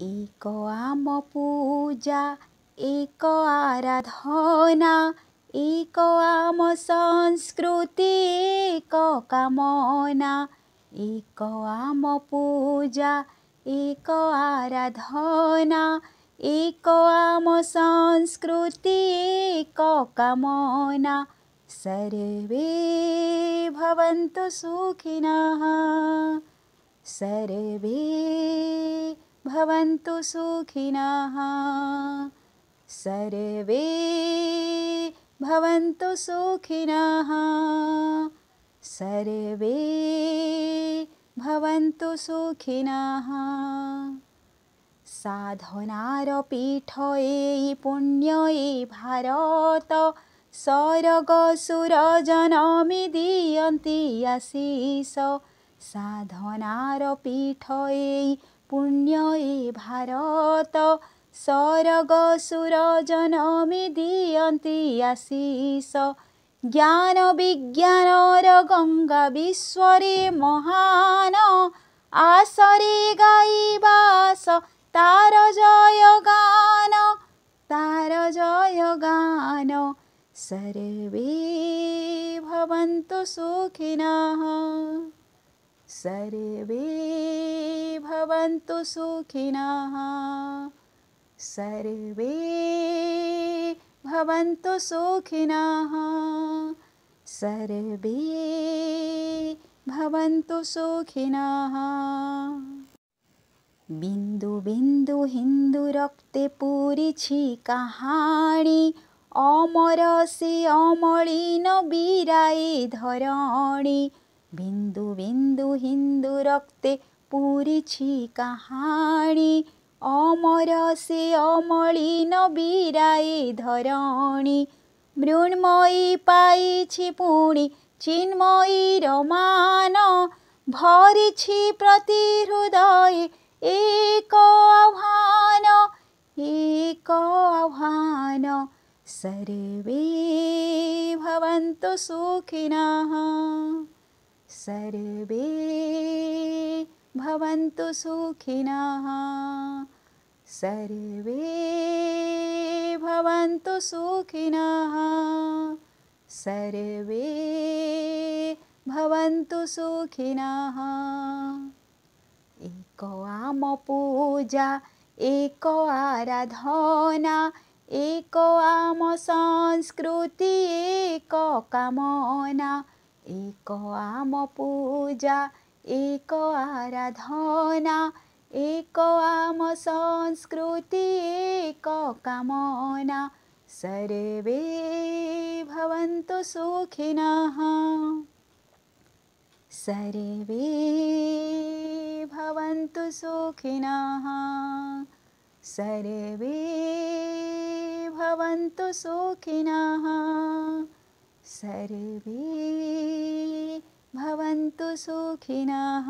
ଏକ ଆମ ପୂଜା ଏକ ଆରାଧନା ଏକ ଆମ ସଂସ୍କୃତି ଏକ କାମନା ଏକ ଆମ ପୂଜା ଏକ ଆରାଧନା ଏକ ଆମ ସଂସ୍କୃତି ଏକ କାମନା सर्वे भवन्तु सुखिनः सर्वे भवन्तु सुखिनः। सर्वे भवन्तु सुखिनः। सर्वे भवन्तु सुखिनः। साधनार्पीठयै पुण्ययि भारत। स्वरगसुरजनमि दीयति असि स साधनारपीठयै पुण्य ए भारत सरग सुर जनमि दियन्ति आशिष। ज्ञान विज्ञानर गङ्गा विश्वरे महान। आसरे गाइबास तार जय गान, तार जय गान। सर्वे भवन्तु सुखिनः। सर्वे भवन्तु सुखिनः। सर्वे भवन्तु सुखिनः। सर्वे भवन्तु सुखिनः। बिन्दु बिन्दु हिन्दु रक्ते पूरिछि कहाणी अमरसि अमलिन न धरणी। বিন্দু বিন্দু হিন্দু রক্তে পুরিছি কাহাণী অমর সে অমলিন বিরাই ধরণী মৃণ্ময়ী পাইছি পুণি চিন্ময়ীর মান ভরিছি প্রতি হৃদয়ে এক আহ্বান এক আহ্বান सर्वे भवन्तु सुखिनः सर्वे भवन्तु सुखिनः। सर्वे भवन्तु सुखिनः। सर्वे भवन्तु सुखिनः। एको आम पूजा एको आराधना, एको आम संस्कृति, एको कामना। ଏକ ଆମ ପୂଜା ଏକ ଆରାଧନା ଏକ ଆମ ସଂସ୍କୃତି ଏକ କାମନା सर्वे भवन्तु सुखिनः सर्वे भवन्तु सुखिनः सर्वे भवन्तु सुखिनः सर्वे भवन्तु सुखिनः।